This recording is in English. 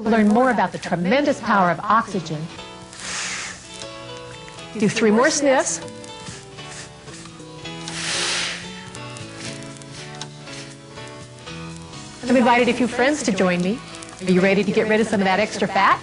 Learn more about the tremendous power of oxygen. Do three more sniffs. I've invited a few friends to join me. Are you ready to get rid of some of that extra fat?